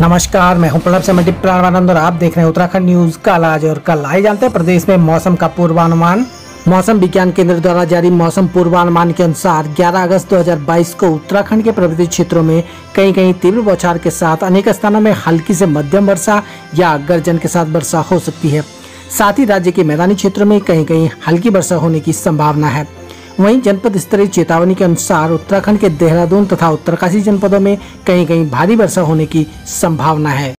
नमस्कार, मैं हूँ प्रणब से मल्टी प्राणानंद और आप देख रहे हैं उत्तराखंड न्यूज़ कल आज और कल आए जानते हैं प्रदेश में मौसम का पूर्वानुमान। मौसम विज्ञान केंद्र द्वारा जारी मौसम पूर्वानुमान के अनुसार 11 अगस्त 2022 को उत्तराखंड के पर्वतीय क्षेत्रों में कहीं कहीं तीव्र बौछार के साथ अनेक स्थानों में हल्की से मध्यम वर्षा या गर्जन के साथ वर्षा हो सकती है। साथ ही राज्य के मैदानी क्षेत्रों में कहीं कहीं हल्की वर्षा होने की संभावना है। वहीं जनपद स्तरीय चेतावनी के अनुसार उत्तराखंड के देहरादून तथा उत्तरकाशी जनपदों में कहीं कहीं भारी वर्षा होने की संभावना है।